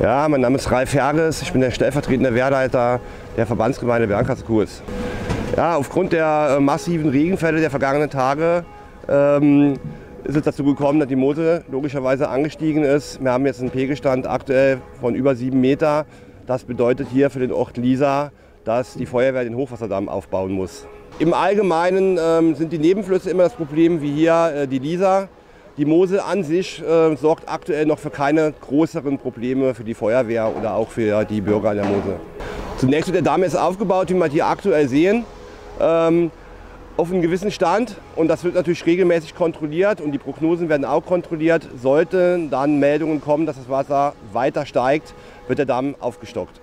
Ja, mein Name ist Ralf Herres, ich bin der stellvertretende Wehrleiter der Verbandsgemeinde Bernkastel-Kurs. Ja, aufgrund der äh, massiven Regenfälle der vergangenen Tage ähm, ist es dazu gekommen, dass die Mosel logischerweise angestiegen ist. Wir haben jetzt einen Pegelstand aktuell von über sieben Meter. Das bedeutet hier für den Ort Lisa, dass die Feuerwehr den Hochwasserdamm aufbauen muss. Im Allgemeinen ähm, sind die Nebenflüsse immer das Problem, wie hier äh, die Lisa. Die Mosel an sich äh, sorgt aktuell noch für keine größeren Probleme für die Feuerwehr oder auch für die Bürger an der Mosel. Zunächst wird der Damm jetzt aufgebaut, wie wir hier aktuell sehen, ähm, auf einem gewissen Stand. Und das wird natürlich regelmäßig kontrolliert und die Prognosen werden auch kontrolliert. Sollten dann Meldungen kommen, dass das Wasser weiter steigt, wird der Damm aufgestockt.